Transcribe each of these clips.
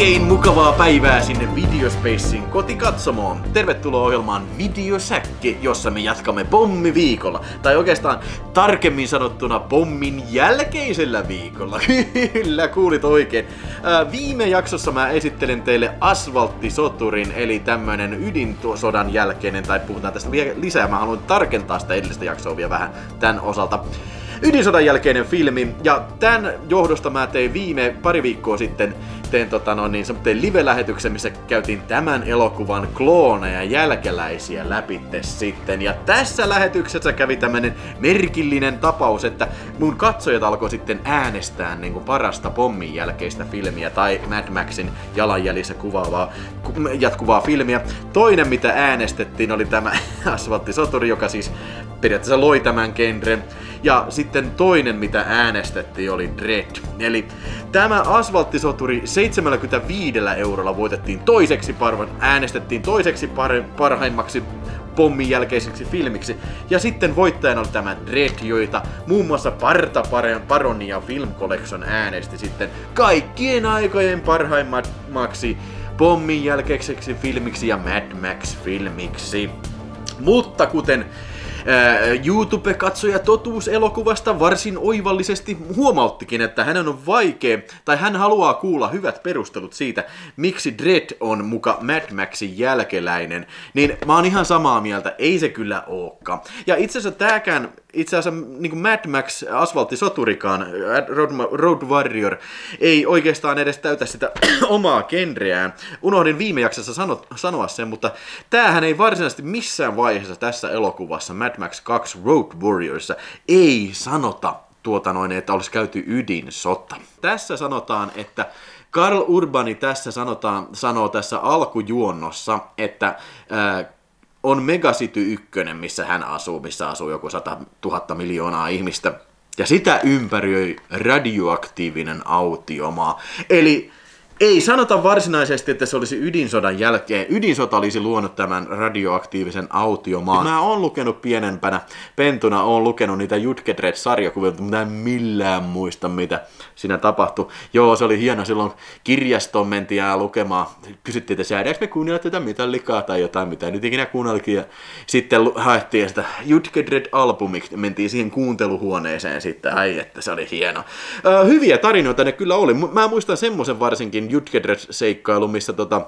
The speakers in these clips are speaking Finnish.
Oikein mukavaa päivää sinne Videospacein kotikatsomoon. Tervetuloa ohjelmaan Videosäkki, jossa me jatkamme pommiviikolla. Tai oikeastaan tarkemmin sanottuna pommin jälkeisellä viikolla. Kyllä, kuulit oikein. Ää, viime jaksossa mä esittelen teille asfalttisoturin, eli tämmönen ydinsodan jälkeinen, tai puhutaan tästä vielä lisää. Mä haluan tarkentaa sitä edellistä jaksoa vielä vähän tämän osalta ydinsodan jälkeinen filmi. Ja tämän johdosta mä tein viime pari viikkoa sitten tein tota no, niin live-lähetyksen, missä käytiin tämän elokuvan klooneja jälkeläisiä läpitte sitten. Ja tässä lähetyksessä kävi tämmönen merkillinen tapaus, että mun katsojat alkoi sitten äänestää niin kuin parasta pommin jälkeistä filmiä tai Mad Maxin jalanjäljissä kuvaavaa, jatkuvaa filmiä. Toinen mitä äänestettiin oli tämä Asfalttisoturi, joka siis periaatteessa loi tämän genren. Ja sitten toinen, mitä äänestettiin, oli Dread. Eli tämä asfalttisoturi 75 eurolla voitettiin toiseksi parvan, äänestettiin toiseksi par- parhaimmaksi pommin jälkeiseksi filmiksi. Ja sitten voittajana oli tämä Dread, joita muun muassa Parta Paronia Film Collection äänesti sitten kaikkien aikojen parhaimmaksi pommin jälkeiseksi filmiksi ja Mad Max filmiksi. Mutta kuten YouTube-katsoja totuus elokuvasta varsin oivallisesti huomauttikin, että hänen on vaikea, tai hän haluaa kuulla hyvät perustelut siitä, miksi Dread on muka Mad Maxin jälkeläinen, niin mä oon ihan samaa mieltä, ei se kyllä ookaan. Ja itse asiassa tääkään itse asiassa niin kuin Mad Max asfalttisoturikaan, Road, Road Warrior, ei oikeastaan edes täytä sitä omaa genreään. Unohdin viime jaksossa sano, sanoa sen, mutta tämähän ei varsinaisesti missään vaiheessa tässä elokuvassa Mad Max 2 Road Warriorissa ei sanota tuota noin, että olisi käyty ydinsota. Tässä sanotaan, että Karl Urbani tässä sanotaan, sanoo tässä alkujuonnossa, että ää, on Megacity 1, missä hän asuu, missä asuu joku 100 000 miljoonaa ihmistä. Ja sitä ympäröi radioaktiivinen autiomaa. Eli ei sanota varsinaisesti, että se olisi ydinsodan jälkeen. Ydinsota olisi luonut tämän radioaktiivisen autiomaan. Mä oon lukenut pienempänä pentuna, oon lukenut niitä Jutkedred-sarjakuvia, mutta en millään muista, mitä siinä tapahtui. Joo, se oli hieno silloin kirjastoon mentiin lukemaan. Kysyttiin, että säädäänkö me kuunnella tätä likaa tai jotain, mitä nyt ikinä kuunneltiin. Ja sitten haettiin sitä Jutkedred-albumiksi, mentiin siihen kuunteluhuoneeseen sitten. Ai, että se oli hieno. Ö, hyviä tarinoita ne kyllä oli. Mä muistan semmoisen varsinkin Jutkedres-seikkailu, missä tota,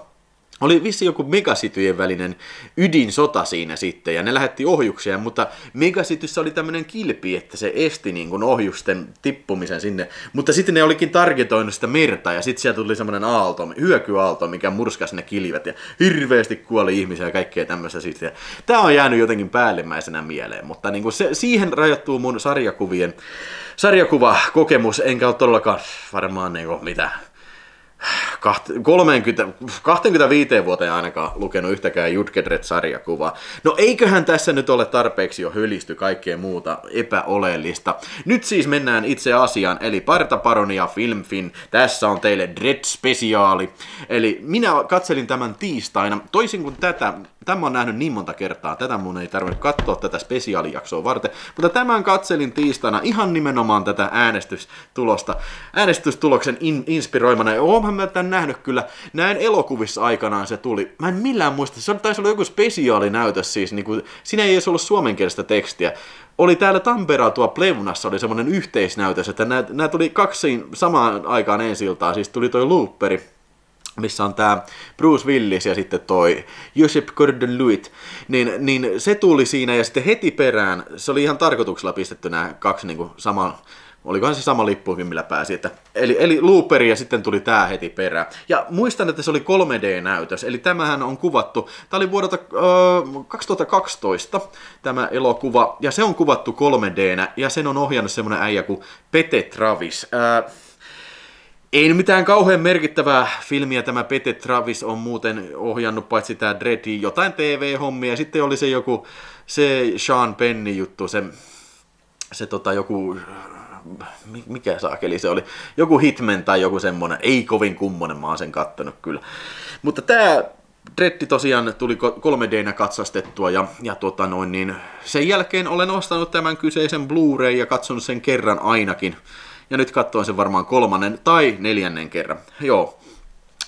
oli vissi joku Megasityjen välinen ydinsota siinä sitten, ja ne lähetti ohjuksia, mutta Megasityssä oli tämmöinen kilpi, että se esti niin kuin ohjusten tippumisen sinne, mutta sitten ne olikin targetoinut sitä merta, ja sitten sieltä tuli semmoinen aalto, hyökyaalto, mikä murskasi ne kilvet, ja hirveästi kuoli ihmisiä ja kaikkea tämmöistä sitten. Ja tämä on jäänyt jotenkin päällimmäisenä mieleen, mutta niin kuin se, siihen rajoittuu mun sarjakuvien sarjakuvakokemus, enkä ole todellakaan varmaan niin kuin, mitä 30, 25 vuoteen ainakaan lukenut yhtäkään Jutkedret-sarjakuvaa. No eiköhän tässä nyt ole tarpeeksi jo hylisty kaikkea muuta epäoleellista. Nyt siis mennään itse asiaan, eli Parta Paronia Filmfin. Tässä on teille Dread-spesiaali. Eli minä katselin tämän tiistaina. Toisin kuin tätä, Tämä on nähnyt niin monta kertaa, tätä mun ei tarvitse katsoa tätä spesiaalijaksoa varten, mutta tämän katselin tiistaina ihan nimenomaan tätä äänestystulosta, äänestystuloksen in, inspiroimana. Ja oonhan mä tämän nähnyt kyllä, näin elokuvissa aikanaan se tuli. Mä en millään muista, se taisi olla joku spesiaalinäytös siis, niin kuin, siinä ei edes ollut suomenkielistä tekstiä. Oli täällä Tampereella tuo Plevnassa oli semmoinen yhteisnäytös, että nämä tuli kaksi samaan aikaan ensi siis tuli toi Looperi, missä on tämä Bruce Willis ja sitten toi Joseph Gordon-Levitt, niin, niin se tuli siinä ja sitten heti perään, se oli ihan tarkoituksella pistetty nämä kaksi niin kuin olikohan se sama lippu, millä pääsi, että, eli, eli Looperi ja sitten tuli tämä heti perään. Ja muistan, että se oli 3D-näytös, eli tämähän on kuvattu, tämä oli vuodelta äh, 2012 tämä elokuva, ja se on kuvattu 3D-nä, ja sen on ohjannut semmoinen äijä kuin Pete Travis. Äh, ei mitään kauhean merkittävää filmiä tämä Pete Travis on muuten ohjannut, paitsi tämä Dreddy, jotain TV-hommia. Sitten oli se joku, se Sean Penny juttu, se, se tota joku, mikä saakeli se oli, joku Hitman tai joku semmonen, ei kovin kummonen, mä oon sen kattonut kyllä. Mutta tämä Dreddi tosiaan tuli 3Dnä katsastettua ja, ja tota noin, niin sen jälkeen olen ostanut tämän kyseisen Blu-ray ja katsonut sen kerran ainakin ja nyt katsoin sen varmaan kolmannen tai neljännen kerran. Joo.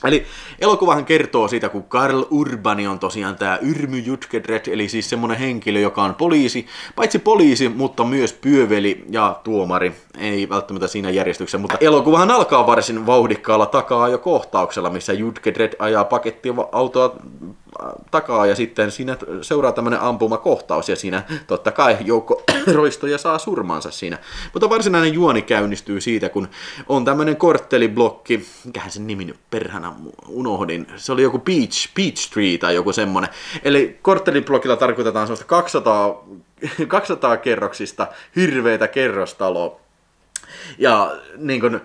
Eli elokuvahan kertoo siitä, kun Karl Urbani on tosiaan tämä Yrmy Jutkedret, eli siis semmonen henkilö, joka on poliisi, paitsi poliisi, mutta myös pyöveli ja tuomari. Ei välttämättä siinä järjestyksessä, mutta elokuvahan alkaa varsin vauhdikkaalla takaa jo kohtauksella, missä Jutkedret ajaa pakettiautoa takaa ja sitten siinä seuraa tämmöinen ampumakohtaus ja siinä totta kai joukko roistoja saa surmansa siinä. Mutta varsinainen juoni käynnistyy siitä, kun on tämmöinen kortteliblokki, mikähän sen nimi nyt perhana unohdin, se oli joku Beach, Beach Street tai joku semmonen. Eli kortteliblokilla tarkoitetaan semmoista 200, 200 kerroksista hirveitä kerrostaloa. Ja niin kun,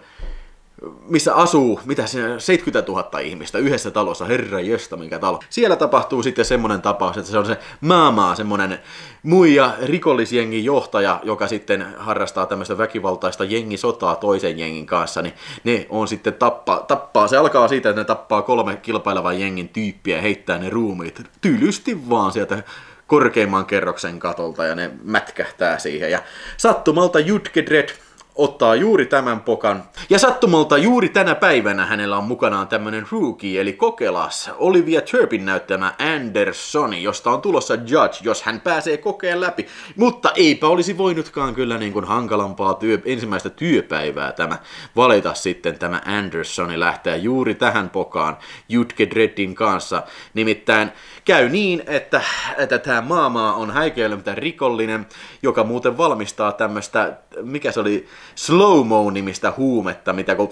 missä asuu, mitä siinä, 70 000 ihmistä yhdessä talossa, herra josta mikä talo. Siellä tapahtuu sitten semmoinen tapaus, että se on se maamaa, semmoinen muija rikollisjengin johtaja, joka sitten harrastaa tämmöistä väkivaltaista jengisotaa toisen jengin kanssa, niin ne on sitten tappaa, tappaa. Se alkaa siitä, että ne tappaa kolme kilpailevan jengin tyyppiä ja heittää ne ruumiit tylysti vaan sieltä korkeimman kerroksen katolta ja ne mätkähtää siihen. Ja sattumalta Jutke Dredd ottaa juuri tämän pokan. Ja sattumalta juuri tänä päivänä hänellä on mukanaan tämmönen rookie, eli kokelas, Olivia Turpin näyttämä Andersoni, josta on tulossa judge, jos hän pääsee kokeen läpi. Mutta eipä olisi voinutkaan kyllä niin kuin hankalampaa työ, ensimmäistä työpäivää tämä valita sitten tämä Andersoni lähteä juuri tähän pokaan Jutke Dreddin kanssa. Nimittäin käy niin, että, että tämä maamaa on häikeilemättä rikollinen, joka muuten valmistaa tämmöistä, mikä se oli, slow-mo-nimistä huumetta, mitä kun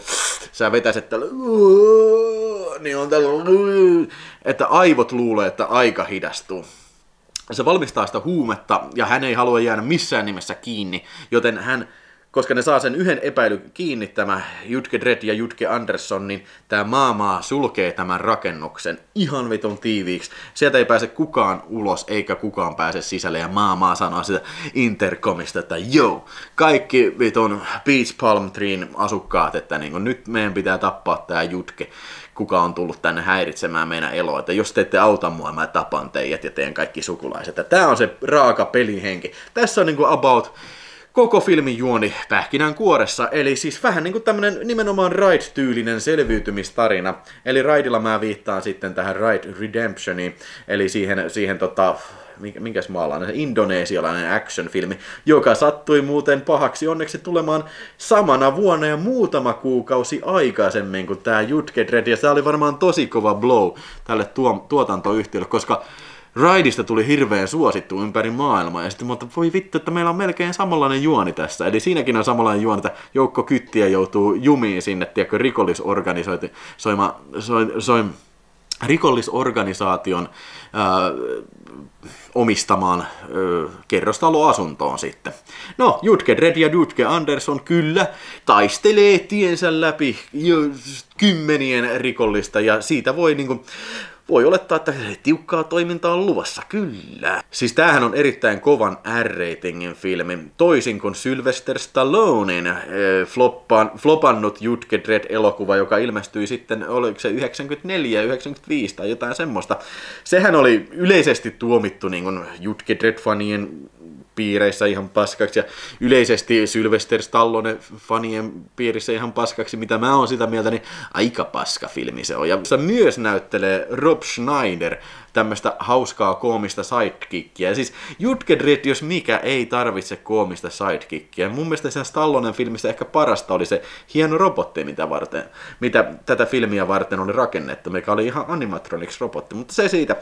sä vetäiset tällä, niin on tällä, että aivot luulee, että aika hidastuu. Se valmistaa sitä huumetta ja hän ei halua jäädä missään nimessä kiinni, joten hän koska ne saa sen yhden epäily kiinni, tämä Jutke Dredd ja Jutke Andersson, niin tämä maamaa sulkee tämän rakennuksen ihan vitun tiiviiksi. Sieltä ei pääse kukaan ulos, eikä kukaan pääse sisälle, ja maamaa sanoo sitä intercomista, että joo, kaikki vitun Beach Palm Treen asukkaat, että niin nyt meidän pitää tappaa tämä Jutke kuka on tullut tänne häiritsemään meidän eloa, että jos te ette auta mua, mä tapan teidät ja teidän kaikki sukulaiset. Tämä on se raaka pelihenki. Tässä on niinku about koko filmin juoni pähkinän kuoressa, eli siis vähän niin kuin tämmönen nimenomaan Ride-tyylinen selviytymistarina. Eli Raidilla mä viittaan sitten tähän Ride Redemptioniin, eli siihen, siihen tota, minkäs maalainen, indoneesialainen action-filmi, joka sattui muuten pahaksi onneksi tulemaan samana vuonna ja muutama kuukausi aikaisemmin kuin tämä Jutke Dread, ja se oli varmaan tosi kova blow tälle tuo, tuotantoyhtiölle, koska Raidista tuli hirveän suosittu ympäri maailmaa, ja sitten mutta voi vittu, että meillä on melkein samanlainen juoni tässä. Eli siinäkin on samanlainen juoni, että joukko kyttiä joutuu jumiin sinne, tiedätkö, rikollisorganisoiti, soima, soim, soim, rikollisorganisaation ää, omistamaan ää, kerrostaloasuntoon sitten. No, Jutke Dredd ja Jutke Anderson kyllä taistelee tiensä läpi jo kymmenien rikollista ja siitä voi niinku voi olettaa, että tiukkaa toimintaa on luvassa, kyllä. Siis tämähän on erittäin kovan R-ratingin filmi, toisin kuin Sylvester Stallonein äh, floppan, flopannut Jutke Dredd-elokuva, joka ilmestyi sitten, oliko se 94 95 tai jotain semmoista. Sehän oli yleisesti tuomittu niin Jutke Dredd-fanien piireissä ihan paskaksi ja yleisesti Sylvester Stallone fanien piirissä ihan paskaksi, mitä mä oon sitä mieltä, niin aika paska filmi se on. Ja se myös näyttelee Rob Schneider, tämmöistä hauskaa koomista sidekickia. Ja siis Jutke Dredd, jos mikä, ei tarvitse koomista sidekickia. Mun mielestä sen Stallonen filmissä ehkä parasta oli se hieno robotti, mitä, varten, mitä tätä filmiä varten oli rakennettu, mikä oli ihan animatronics-robotti, mutta se siitä.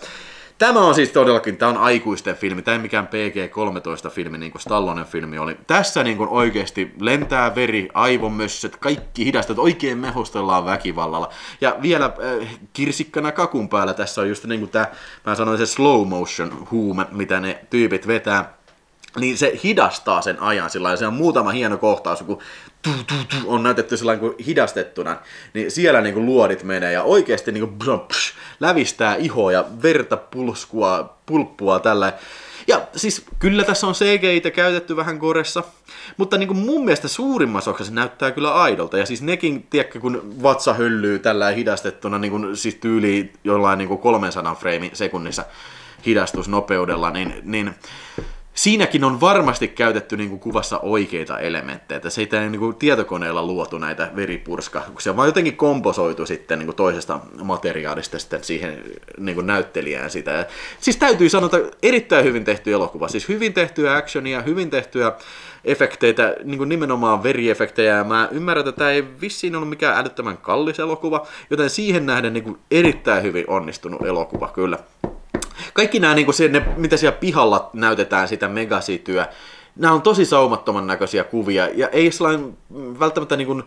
Tämä on siis todellakin, tämä on aikuisten filmi, tämä ei mikään PG-13-filmi, niin kuin Stallonen filmi oli. Tässä niin kuin oikeasti lentää veri, aivomössöt, kaikki hidastet, oikein mehostellaan väkivallalla. Ja vielä äh, kirsikkana kakun päällä tässä on just niin kuin tämä, mä sanoin se slow motion huume, mitä ne tyypit vetää niin se hidastaa sen ajan sillä ja se on muutama hieno kohtaus, kun tu, tu, tu, on näytetty sillä kuin hidastettuna, niin siellä niin kuin luodit menee ja oikeasti niin kuin, psh, lävistää ihoa ja verta pulskua, pulppua tällä. Ja siis kyllä tässä on cgi käytetty vähän koressa, mutta niin kuin mun mielestä suurimmassa osassa se näyttää kyllä aidolta. Ja siis nekin, tiedätkö, kun vatsa höllyy tällä hidastettuna niin kuin, siis tyyli jollain niin kuin 300 frame sekunnissa hidastusnopeudella, niin, niin siinäkin on varmasti käytetty niin kuin kuvassa oikeita elementtejä, se ei niin kuin tietokoneella luotu näitä veripurskahuksia, vaan jotenkin komposoitu sitten niin kuin toisesta materiaalista sitten siihen niin kuin näyttelijään sitä. Ja, siis täytyy sanoa, että erittäin hyvin tehty elokuva, siis hyvin tehtyä actionia, hyvin tehtyä efekteitä, niin kuin nimenomaan veriefektejä, ja mä ymmärrän, että tämä ei vissiin ollut mikään älyttömän kallis elokuva, joten siihen nähden niin kuin erittäin hyvin onnistunut elokuva kyllä kaikki nämä, niin kuin se, ne, mitä siellä pihalla näytetään sitä megasityä, nämä on tosi saumattoman näköisiä kuvia, ja ei sellainen välttämättä niin kuin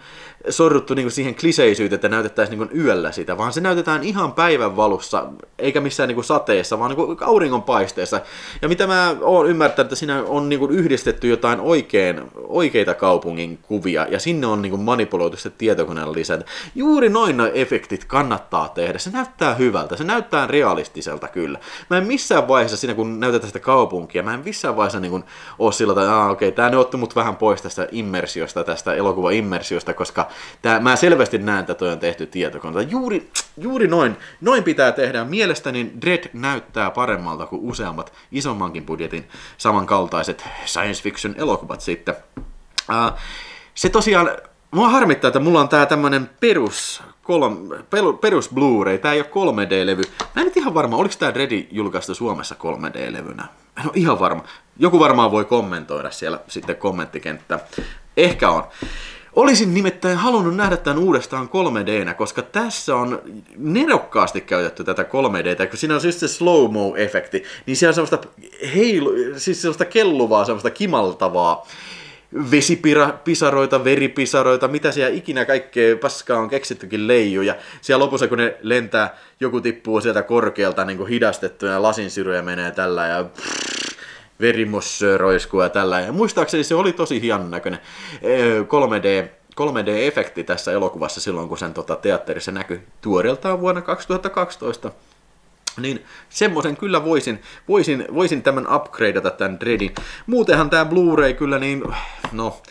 sorruttu niin kuin siihen kliseisyyteen, että näytettäisiin niin kuin yöllä sitä, vaan se näytetään ihan päivän valossa, eikä missään niin kuin sateessa, vaan niin kuin auringonpaisteessa. Ja mitä mä oon ymmärtänyt, että siinä on niin kuin yhdistetty jotain oikein, oikeita kaupungin kuvia, ja sinne on niin kuin manipuloitu se tietokoneella lisät. Juuri noin noin efektit kannattaa tehdä. Se näyttää hyvältä, se näyttää realistiselta kyllä. Mä en missään vaiheessa siinä, kun näytetään sitä kaupunkia, mä en missään vaiheessa niin kuin ole sillä että okei, okay, tämä nyt otti mut vähän pois tästä immersiosta, tästä elokuva-immersiosta, koska tää, mä selvästi näen, että toi on tehty tietokoneella. Juuri, juuri noin, noin pitää tehdä. Mielestäni Dread näyttää paremmalta kuin useammat isommankin budjetin samankaltaiset science fiction elokuvat sitten. Uh, se tosiaan, mua harmittaa, että mulla on tää tämmönen perus perus Blu-ray, tää ei ole 3D-levy. Mä en nyt ihan varma, oliko tää Ready julkaistu Suomessa 3D-levynä? En ole ihan varma. Joku varmaan voi kommentoida siellä sitten kommenttikenttä. Ehkä on. Olisin nimittäin halunnut nähdä tämän uudestaan 3Dnä, koska tässä on nerokkaasti käytetty tätä 3Dtä, kun siinä on siis se slow-mo-efekti, niin siellä on semmoista, heilu, siis semmoista kelluvaa, semmoista kimaltavaa vesipisaroita, veripisaroita, mitä siellä ikinä kaikkea paskaa on keksittykin leiju. Ja siellä lopussa, kun ne lentää, joku tippuu sieltä korkealta niin kuin hidastettu ja lasinsiruja menee tällä ja verimossö roiskuu ja tällä. Ja muistaakseni se oli tosi hienon näköinen 3D 3D-efekti tässä elokuvassa silloin, kun sen tota, teatterissa näkyi tuoreeltaan vuonna 2012. Niin semmoisen kyllä voisin, voisin, voisin tämän upgradeata tämän Dreadin. Muutenhan tämä Blu-ray kyllä niin, no,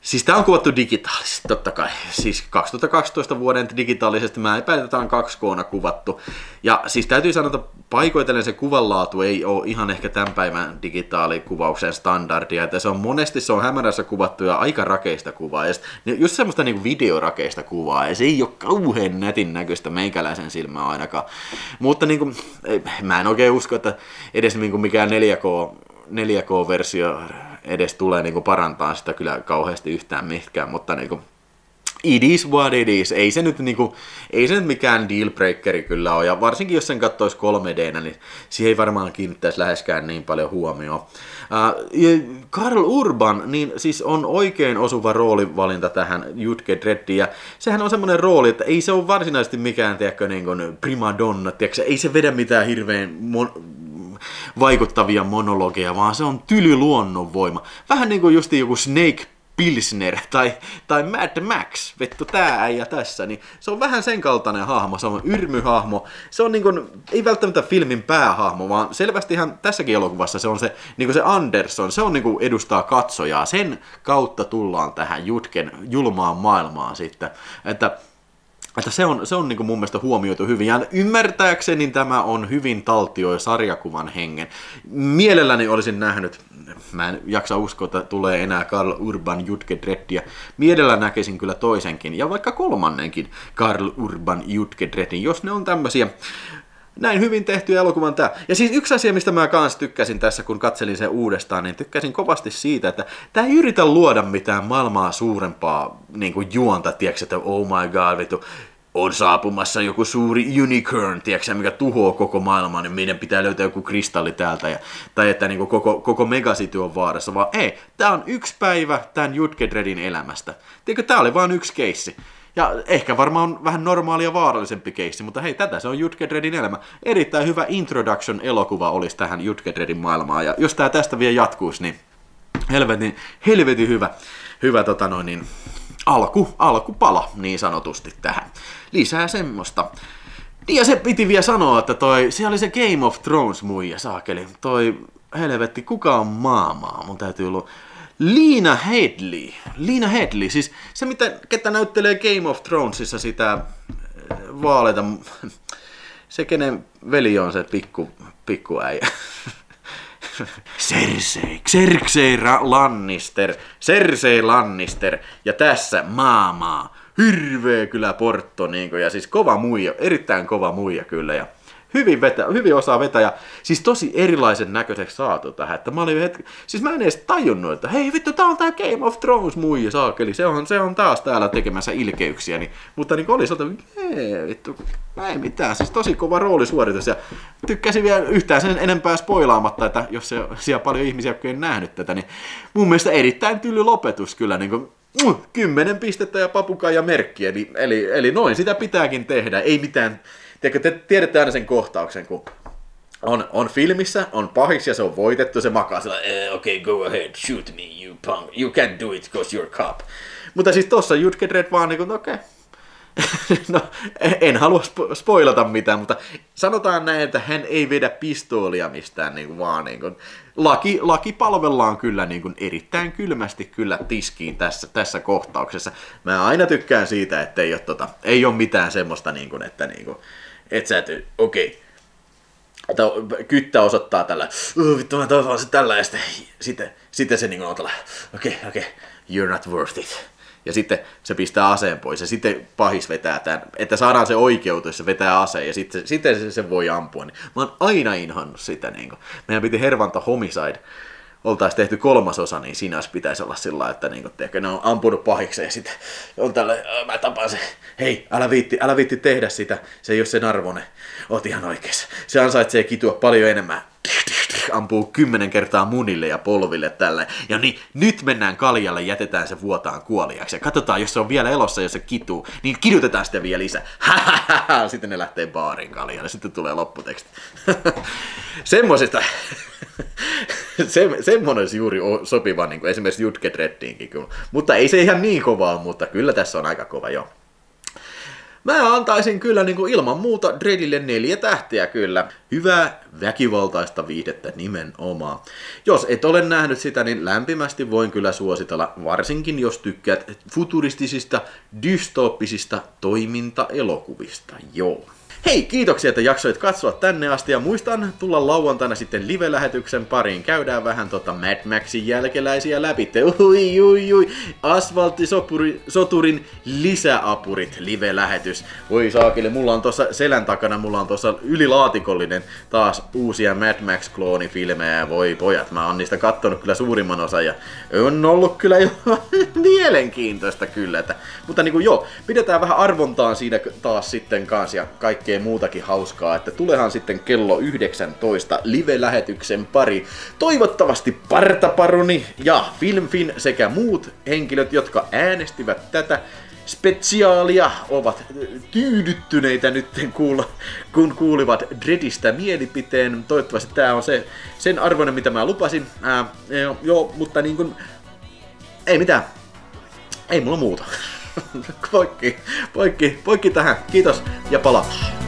Siis tää on kuvattu digitaalisesti, totta kai. Siis 2012 vuoden digitaalisesti, mä epäilen, että on 2 k kuvattu. Ja siis täytyy sanoa, että paikoitellen se kuvanlaatu ei ole ihan ehkä tämän päivän digitaalikuvauksen standardia. Että se on monesti se on hämärässä kuvattu ja aika rakeista kuvaa. Ja just semmoista niin videorakeista kuvaa. Ja se ei ole kauhean netin näköistä meikäläisen silmää ainakaan. Mutta kuin, ei, mä en oikein usko, että edes niin kuin mikään 4K, 4K-versio edes tulee niin kuin parantaa sitä kyllä kauheasti yhtään mitkään, mutta niin kuin, it is what it is. Ei se nyt, niinku, ei se nyt mikään dealbreakeri kyllä ole, ja varsinkin jos sen katsoisi 3D, niin siihen ei varmaan kiinnittäisi läheskään niin paljon huomioon. Uh, Karl Urban, niin siis on oikein osuva roolivalinta tähän Jutke Dreddiin, ja sehän on semmoinen rooli, että ei se ole varsinaisesti mikään, tiedätkö, niin kuin primadonna, tiedätkö, ei se vedä mitään hirveän mon- vaikuttavia monologeja, vaan se on tyly luonnonvoima. Vähän niin kuin just joku Snake Pilsner tai, tai Mad Max, vettu tää äijä tässä, niin se on vähän sen kaltainen hahmo, se on yrmyhahmo, se on niin kuin, ei välttämättä filmin päähahmo, vaan selvästi ihan tässäkin elokuvassa se on se, niin kuin se Anderson, se on niin kuin edustaa katsojaa, sen kautta tullaan tähän Jutken julmaan maailmaan sitten, että että se on, se on niin mun mielestä huomioitu hyvin. Ja ymmärtääkseni tämä on hyvin taltioi sarjakuvan hengen. Mielelläni olisin nähnyt, mä en jaksa uskoa, että tulee enää Karl Urban Jutke Dreddia. Mielellä näkisin kyllä toisenkin, ja vaikka kolmannenkin Karl Urban Jutke Dreddin, jos ne on tämmöisiä näin hyvin tehty elokuvan tämä. Ja siis yksi asia, mistä mä kans tykkäsin tässä, kun katselin sen uudestaan, niin tykkäsin kovasti siitä, että tämä ei yritä luoda mitään maailmaa suurempaa niin kuin juonta, tiedätkö, että oh my god, vittu, on saapumassa joku suuri unicorn, tiedätkö, mikä tuhoaa koko maailman, niin meidän pitää löytää joku kristalli täältä, ja, tai että niin koko, koko megasity on vaarassa, vaan ei, tämä on yksi päivä tämän Jutke Dreadin elämästä. Tiedätkö, tämä oli vain yksi keissi. Ja ehkä varmaan on vähän normaalia vaarallisempi keissi, mutta hei, tätä se on Jutke Dreadin elämä. Erittäin hyvä introduction-elokuva olisi tähän Jutke Dreadin maailmaan, ja jos tämä tästä vielä jatkuisi, niin helvetin, helvetin hyvä, hyvä tota noin, niin, alku, alkupala niin sanotusti tähän. Lisää semmoista. Ja se piti vielä sanoa, että toi, se oli se Game of Thrones muija, saakeli. Toi, helvetti, kuka on maamaa? Mun täytyy olla Liina Headley. Liina Headley, siis se mitä, ketä näyttelee Game of Thronesissa sitä äh, vaaleita, se kenen veli on se pikku, pikku äijä. Cersei, Xerxei Ra- Lannister, Cersei Lannister, ja tässä maamaa. Hirveä kyllä portto, niin kuin, ja siis kova muija, erittäin kova muija kyllä, ja hyvin, vetä, hyvin osaa vetää ja siis tosi erilaisen näköiseksi saatu tähän. Että mä olin hetki, siis mä en edes tajunnut, että hei vittu, tää on tää Game of Thrones muija saakeli, se on, se on taas täällä tekemässä ilkeyksiä. Niin, mutta niin oli sieltä, hei vittu, ei mitään, siis tosi kova roolisuoritus ja tykkäsin vielä yhtään sen enempää spoilaamatta, että jos se, siellä paljon ihmisiä, jotka ei nähnyt tätä, niin mun mielestä erittäin tyly lopetus kyllä, niin kuin, kymmenen pistettä ja papukaija merkki, eli, eli, eli noin sitä pitääkin tehdä, ei mitään Tiedätkö, te tiedätte aina sen kohtauksen, kun on, on filmissä, on pahis ja se on voitettu, se makaa sillä, eh, okei, okay, go ahead, shoot me, you punk, you can't do it because you're cop. Mutta siis tossa Jutke Dredd vaan niin kuin, okei, okay. no, en halua spo- spoilata mitään, mutta sanotaan näin, että hän ei vedä pistoolia mistään niin kuin vaan niin kuin, laki, laki palvellaan kyllä niin kuin erittäin kylmästi kyllä tiskiin tässä, tässä kohtauksessa. Mä aina tykkään siitä, että ei ole, tota, ei ole mitään semmoista, niin kuin, että niin kuin, et sä, okei, okay. kyttä osoittaa tällä, vittu mä toivon se tällä, ja sitten, sitten, sitten se niin on tällä, okei, okay, okei, okay, you're not worth it. Ja sitten se pistää aseen pois ja sitten pahis vetää tämän, että saadaan se oikeutus, se vetää aseen ja sitten, sitten se, se voi ampua. Niin mä oon aina inhannut sitä. Niin kuin. Meidän piti Hervanta Homicide oltaisiin tehty kolmas osa, niin siinä olisi pitäisi olla sillä että niin kuin, ne on ampunut pahikseen ja sitten on tällä, mä tapaan se, hei, älä viitti, älä viitti tehdä sitä, se ei ole sen arvone, oot ihan oikeassa. Se ansaitsee kitua paljon enemmän ampuu kymmenen kertaa munille ja polville tälle. Ja niin, nyt mennään kaljalle, jätetään se vuotaan kuoliaksi. Ja katsotaan, jos se on vielä elossa, jos se kituu, niin kidutetaan sitä vielä lisää. Sitten ne lähtee baarin kaljalle, sitten tulee lopputeksti. Semmoisesta, se, semmoinen olisi juuri sopiva, niin kuin esimerkiksi Jutke Dreddiinkin. Mutta ei se ihan niin kovaa, mutta kyllä tässä on aika kova jo. Mä antaisin kyllä niin kuin ilman muuta Dreadille neljä tähtiä kyllä. Hyvää väkivaltaista viihdettä nimenomaan. Jos et ole nähnyt sitä, niin lämpimästi voin kyllä suositella, varsinkin jos tykkäät futuristisista, dystooppisista toimintaelokuvista. Joo. Hei, kiitoksia, että jaksoit katsoa tänne asti ja muistan tulla lauantaina sitten live-lähetyksen pariin. Käydään vähän tota Mad Maxin jälkeläisiä läpi. Ui, ui, ui. Asfalttisoturin lisäapurit live-lähetys. Voi saakille, mulla on tuossa selän takana, mulla on tuossa ylilaatikollinen taas uusia Mad Max-kloonifilmejä. Voi pojat, mä oon niistä kattonut kyllä suurimman osan ja on ollut kyllä jo mielenkiintoista kyllä. Että, mutta niin kuin joo, pidetään vähän arvontaan siinä taas sitten kanssa ja kaikkea kaikkea muutakin hauskaa, että tulehan sitten kello 19 live-lähetyksen pari. Toivottavasti Partaparuni ja Filmfin sekä muut henkilöt, jotka äänestivät tätä spesiaalia ovat tyydyttyneitä nyt kuulla, kun kuulivat Dreadistä mielipiteen. Toivottavasti tämä on se, sen arvoinen, mitä mä lupasin. Ää, joo, joo, mutta niin kuin, ei mitään. Ei mulla muuta. poikki, poikki, poikki tähän. Kiitos ja palataan.